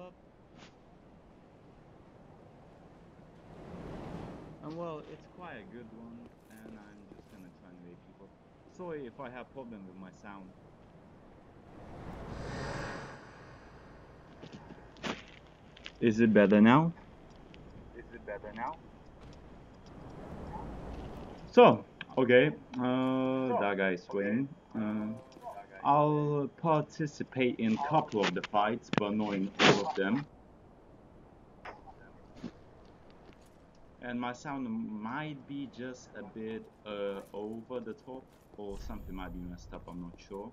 Club. And well, it's quite a good one, and I'm just gonna try and invade people. Sorry if I have problem with my sound. Is it better now? Is it better now? So, okay, uh, that guy's is winning. Uh, I'll participate in a couple of the fights, but not in all of them. And my sound might be just a bit uh, over the top, or something might be messed up, I'm not sure.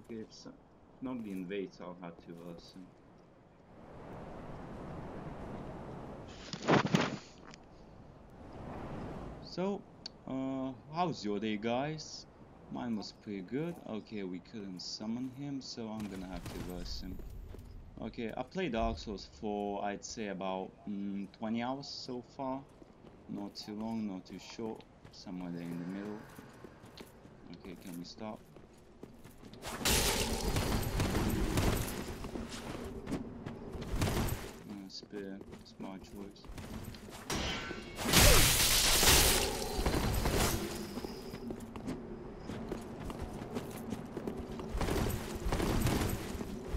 Okay, if, so nobody invades, I'll have to listen. So, uh, how's your day, guys? Mine was pretty good. Okay, we couldn't summon him, so I'm gonna have to verse him. Okay, I played Dark Souls for I'd say about mm, 20 hours so far. Not too long, not too short. Somewhere there in the middle. Okay, can we stop? Uh, spear, smart choice.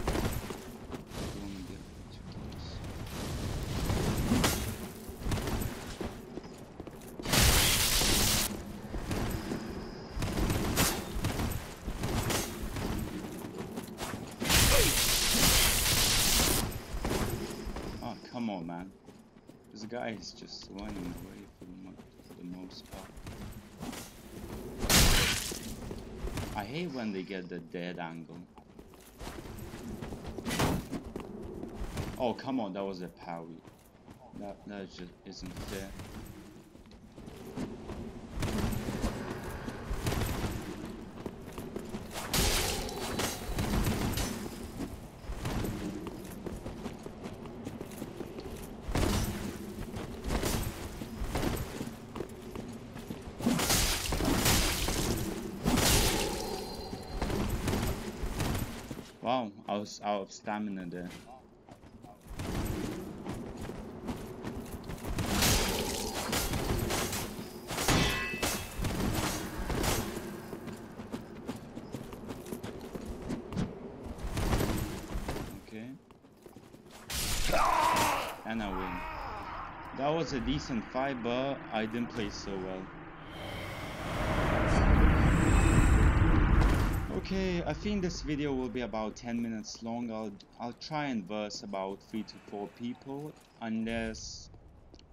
Don't wanna get too close. Oh, come on, man. This guy is just running away for the, mo the most part. I hate when they get the dead angle. Oh, come on, that was a parry. That, that just isn't fair. Wow, I out of stamina there. Okay. And I win. That was a decent fight, but I didn't play so well. Okay, I think this video will be about 10 minutes long. I'll I'll try and verse about 3 to 4 people unless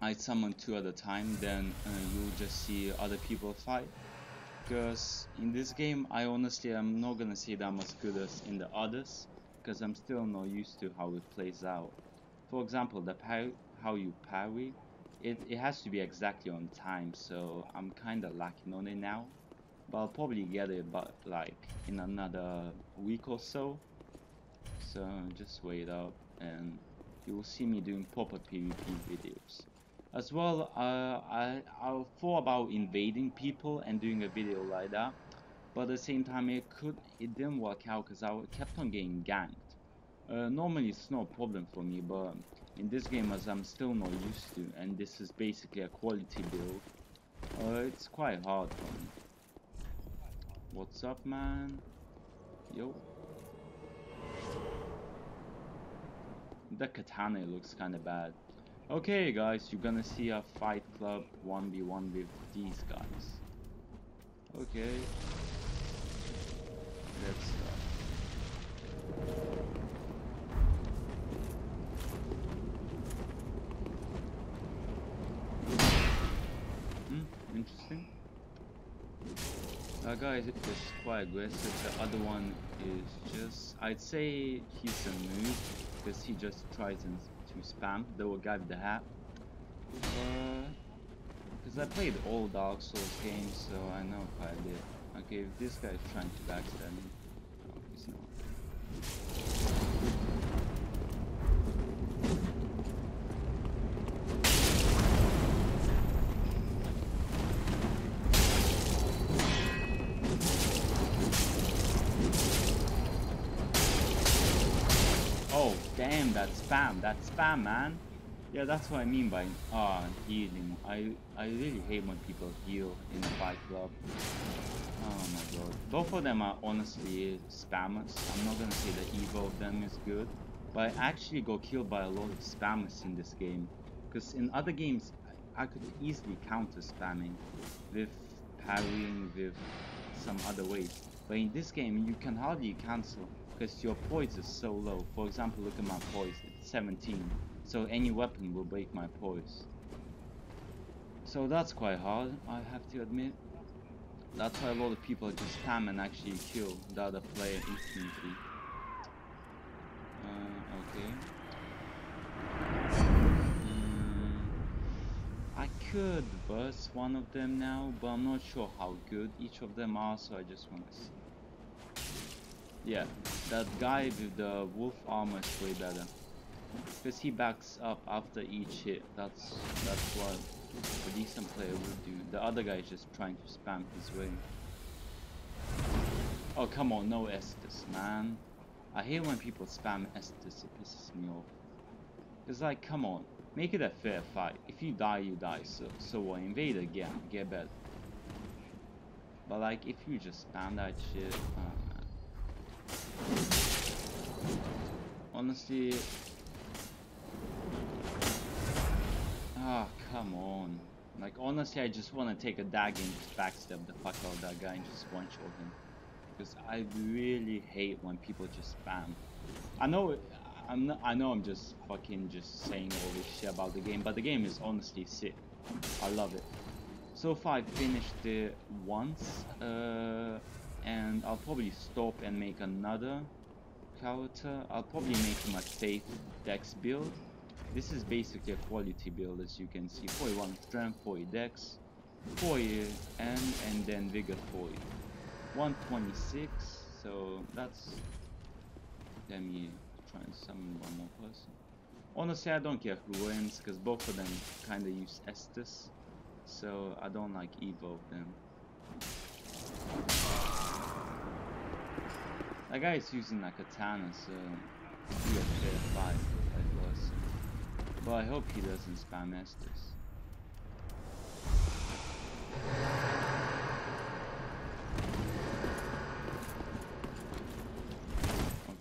I summon 2 at a time then uh, you'll just see other people fight. Because in this game I honestly am not gonna say that I'm as good as in the others because I'm still not used to how it plays out. For example, the how you parry, it, it has to be exactly on time so I'm kinda lacking on it now but I'll probably get it but like in another week or so. So just wait up and you will see me doing proper PvP videos. As well uh, I, I thought about invading people and doing a video like that but at the same time it could it didn't work out because I kept on getting ganked. Uh, normally it's no problem for me but in this game as I'm still not used to and this is basically a quality build uh, it's quite hard for me What's up, man? Yo. The katana looks kinda bad. Okay, guys, you're gonna see a fight club 1v1 with these guys. Okay. Let's start. Hmm, interesting. Uh, that guy is quite aggressive. The other one is just, I'd say he's a noob because he just tries to spam. The guy with the hat. Uh, because I played all Dark Souls games, so I know quite a bit. Okay, if this guy is trying to backstab me, no, he's not. Damn, that spam, that spam, man. Yeah, that's what I mean by ah healing. I I really hate when people heal in the fight club. Oh my god. Both of them are honestly spammers. I'm not gonna say that either of them is good. But I actually got killed by a lot of spammers in this game. Because in other games, I could easily counter spamming with parrying, with some other ways. But in this game, you can hardly cancel because your poise is so low. For example, look at my poise, it's 17. So any weapon will break my poise. So that's quite hard, I have to admit. That's why a lot of people just spam and actually kill the other player instantly. Uh, okay. Mm, I could burst one of them now, but I'm not sure how good each of them are, so I just want to see. Yeah, that guy with the wolf armor is way better. Because he backs up after each hit. That's that's what a decent player would do. The other guy is just trying to spam his way. Oh come on, no Estus, man. I hate when people spam Estus, it pisses me off. It's like, come on, make it a fair fight. If you die, you die, so, so what, invade again, get better. But like, if you just spam that shit, oh, Honestly, Ah, oh, come on. Like, honestly, I just want to take a dagger and just backstab the fuck out of that guy and just one-shot him. Because I really hate when people just spam. I know, I'm not, I know I'm just fucking just saying all this shit about the game, but the game is honestly sick. I love it. So far, I finished it once, uh, and I'll probably stop and make another character. I'll probably make him a safe dex build this is basically a quality build as you can see. 41 strength, 40 dex, 40 N, and then vigor 40. 126, so that's... Let me try and summon one more person. Honestly, I don't care who wins, because both of them kinda use Estus. So I don't like either of them. That guy is using like a katana, so he has a fair fight. Well, I hope he doesn't spam Estus.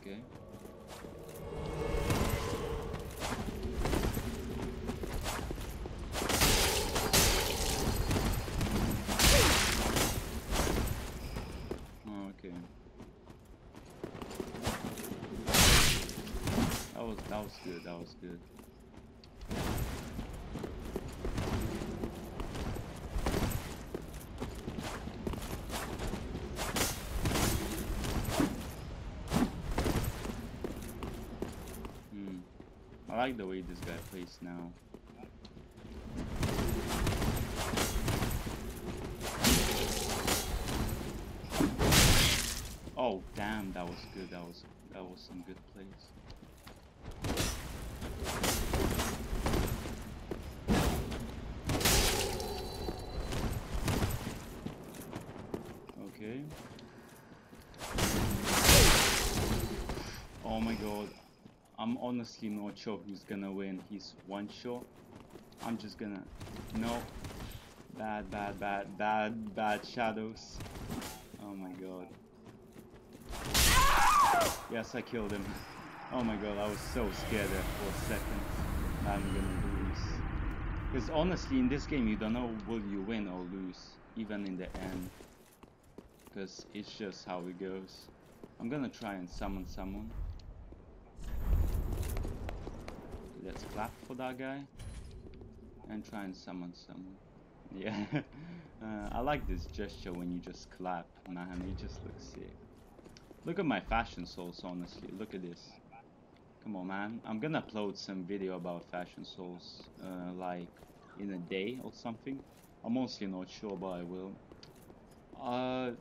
Okay. Oh, okay. That was that was good. Hmm. Was good. like the way this guy plays now. Oh damn, that was good. That was that was some good plays. Okay. Oh my god, I'm honestly not sure who's gonna win. He's one shot. I'm just gonna... No. Bad, bad, bad, bad, bad shadows. Oh my god. Yes, I killed him. Oh my god, I was so scared there for a second. I'm gonna lose. Because honestly, in this game, you don't know will you win or lose, even in the end. Because it's just how it goes. I'm gonna try and summon someone. Let's clap for that guy. And try and summon someone. Yeah. uh, I like this gesture when you just clap, man. It just looks sick. Look at my fashion souls, honestly. Look at this. Come on, man. I'm gonna upload some video about fashion souls, uh, like in a day or something. I'm mostly not sure, but I will. Uh,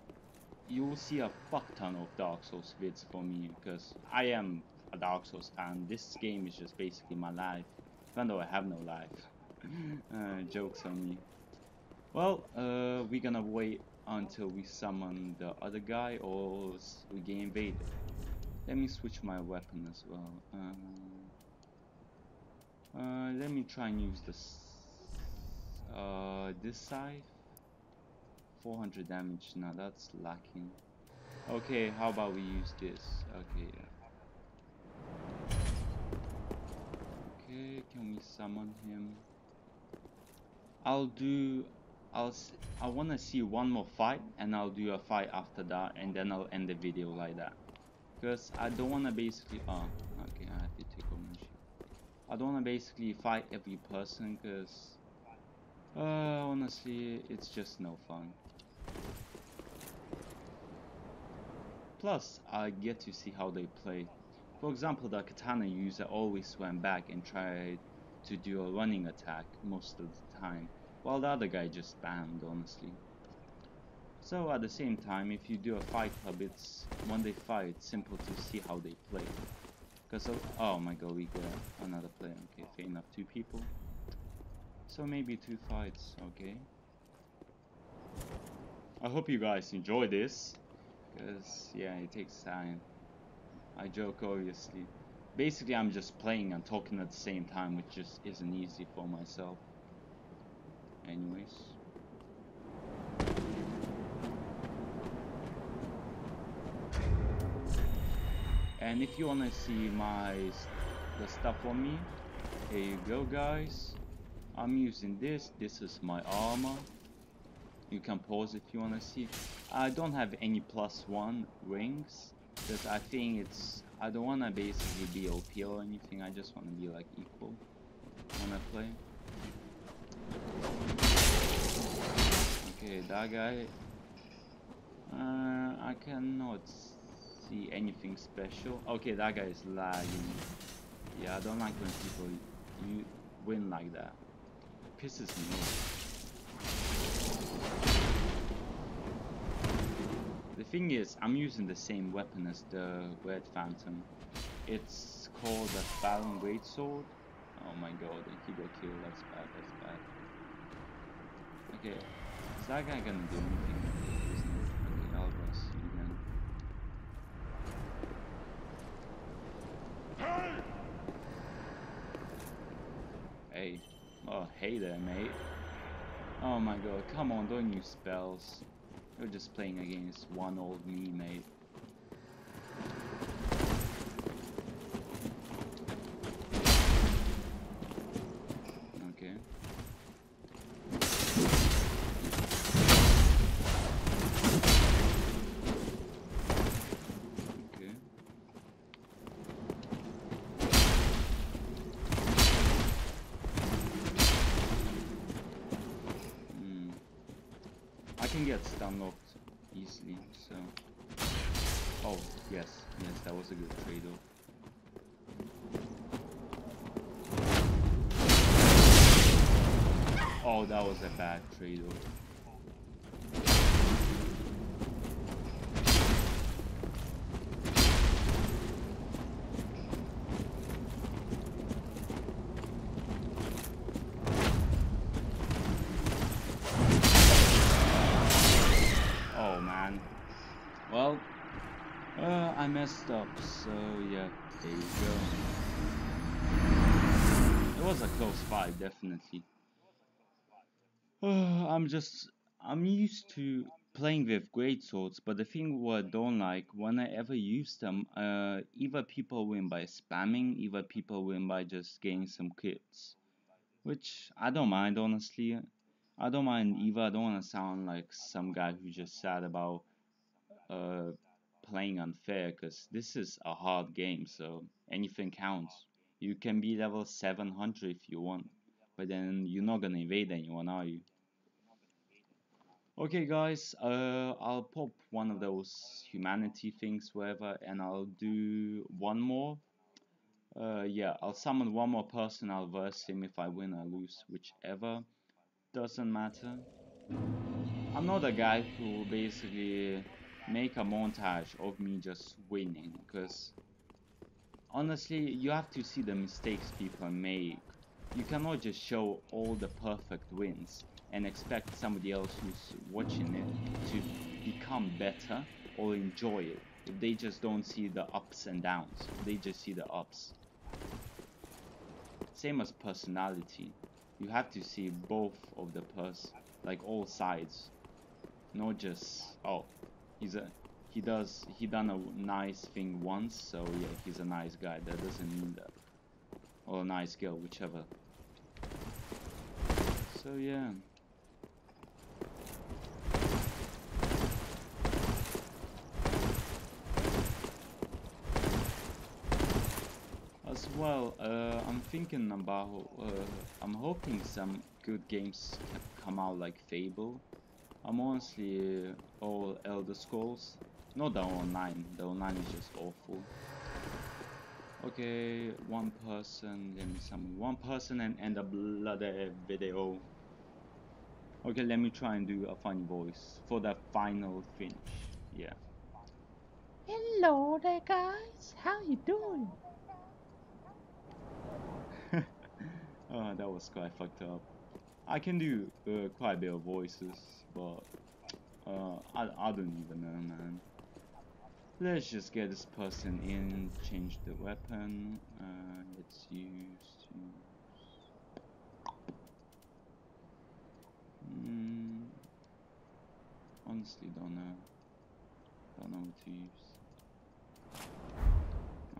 you will see a fuck ton of Dark Souls vids for me, because I am a Dark Souls fan. This game is just basically my life, even though I have no life. uh, jokes on me. Well, uh, we're gonna wait until we summon the other guy or we get invaded. Let me switch my weapon as well. Uh, uh, let me try and use this. Uh, this side. 400 damage. Now that's lacking. Okay, how about we use this? Okay, yeah. Okay, can we summon him? I'll do. I'll. I want to see one more fight, and I'll do a fight after that, and then I'll end the video like that. Because I don't want to basically. Oh, okay. I have to take ownership. I don't want to basically fight every person, because. Uh, honestly, it's just no fun. Plus, I get to see how they play. For example, the katana user always went back and tried to do a running attack most of the time, while the other guy just spammed, honestly. So at the same time, if you do a fight club, it's when they fight, it's simple to see how they play. Because oh my god, we got another player. Okay, fair enough, two people. So maybe two fights, okay. I hope you guys enjoy this. Because, yeah, it takes time. I joke, obviously. Basically, I'm just playing and talking at the same time, which just isn't easy for myself. Anyways. And if you wanna see my the stuff on me, here you go guys. I'm using this, this is my armor. You can pause if you wanna see. I don't have any plus one rings, because I think it's, I don't wanna basically be OP or anything, I just wanna be like equal when I play. Okay, that guy, uh, I cannot see anything special. Okay, that guy is lagging. Yeah, I don't like when people you win like that. It pisses me off. The thing is, I'm using the same weapon as the Red Phantom. It's called the Farron Greatsword. Oh my god, he got killed, that's bad, that's bad. Okay, is that guy gonna do anything? Okay, I'll go see again. Hey! Oh, hey there, mate. Oh my god, come on, don't use spells. You're just playing against one old me, mate. Okay. Okay. Hmm. I can get stun locked easily, so. Oh, yes, yes, that was a good trade off. Oh, that was a bad trade off. Oh man. Well, uh, I messed up, so yeah, there you go. It was a close fight, definitely. I'm just, I'm used to playing with great swords, but the thing what I don't like, when I ever use them, uh, either people win by spamming, either people win by just getting some kills. Which I don't mind, honestly. I don't mind either. I don't want to sound like some guy who just sad about uh, playing unfair, because this is a hard game, so anything counts. You can be level 700 if you want, but then you're not gonna invade anyone, are you? Okay guys, uh, I'll pop one of those humanity things, whatever, and I'll do one more. Uh, yeah, I'll summon one more person, I'll verse him if I win or lose, whichever. Doesn't matter. I'm not a guy who basically make a montage of me just winning, because honestly, you have to see the mistakes people make. You cannot just show all the perfect wins and expect somebody else who's watching it to become better or enjoy it. if they just don't see the ups and downs. They just see the ups. Same as personality. You have to see both of the pers like all sides. Not just oh he's a he does he done a nice thing once, so yeah, he's a nice guy. That doesn't mean that or a nice girl, whichever. So yeah. As well, uh, I'm thinking about, uh, I'm hoping some good games come out like Fable. I'm honestly all Elder Scrolls, not the online, the online is just awful. Okay, one person, let me summon one person and end a bloody video. Okay, let me try and do a funny voice for the final finish. Yeah. Hello there, guys. How you doing? oh, that was quite fucked up. I can do uh, quite a bit of voices, but uh, I, I don't even know, man. Let's just get this person in, change the weapon. Uh, let's use. Mm, honestly, don't know. Don't know what to use.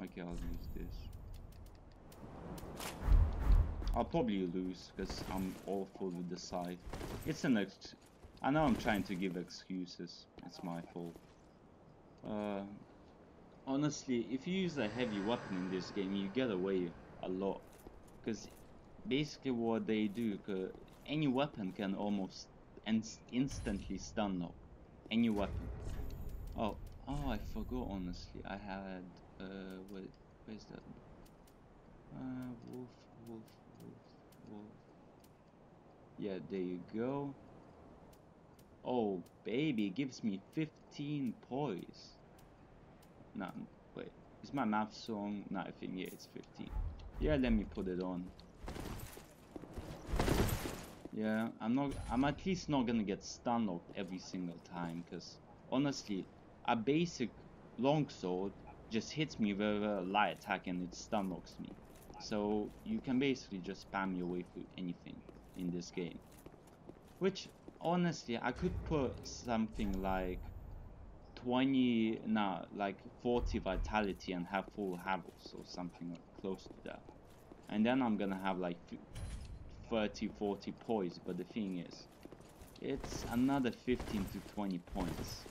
Okay, I'll use this. I'll probably lose because I'm awful with the side. It's an ex. I know I'm trying to give excuses. It's my fault. Uh, honestly, if you use a heavy weapon in this game, you get away a lot. Because basically what they do, any weapon can almost instantly stun lock. Any weapon. Oh, oh, I forgot honestly. I had, uh, wait, where's that? Uh, wolf, wolf, wolf. Yeah, there you go. Oh, baby, gives me 15 poise. No, wait. Is my math song? No, I think, yeah, it's 15. Yeah, let me put it on. Yeah, I'm not, I'm at least not gonna get stun locked every single time, because honestly, a basic longsword just hits me with a light attack and it stun locks me. So you can basically just spam your way through anything in this game. Which honestly, I could put something like 20, nah, like 40 vitality and have full Havels or something close to that. And then I'm gonna have like 30, 40 poise, but the thing is, it's another 15 to 20 points.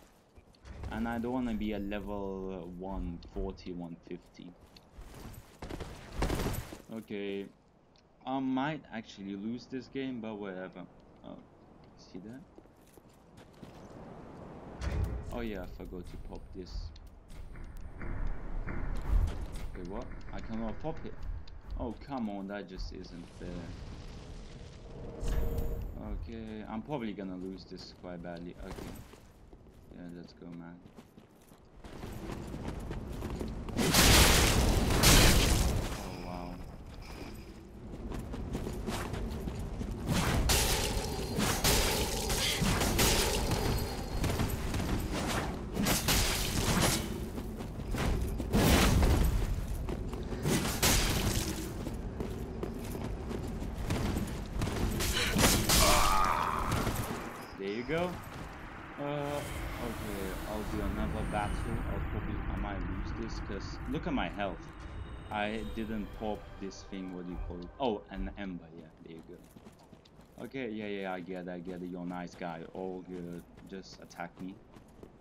And I don't wanna be a level 140, 150. Okay, I might actually lose this game, but whatever. Oh, see that? Oh yeah, I forgot to pop this. Okay, what? I cannot pop it. Oh, come on, that just isn't fair. Okay, I'm probably gonna lose this quite badly. Okay. Yeah, let's go, man. Go. Uh, okay, I'll do another battle. I'll probably, I might lose this because look at my health. I didn't pop this thing, what do you call it? Oh, an ember, yeah, there you go. Okay, yeah, yeah, I get it, I get it, you're a nice guy, all good, just attack me.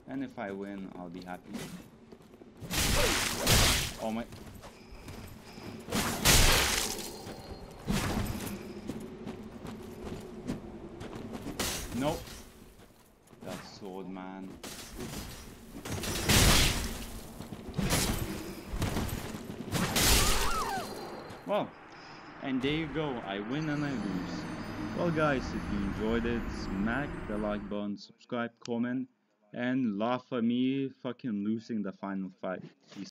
And if I win, I'll be happy. Oh my... man. Well, and there you go, I win and I lose. Well guys, if you enjoyed it, smack the like button, subscribe, comment, and laugh at me fucking losing the final fight.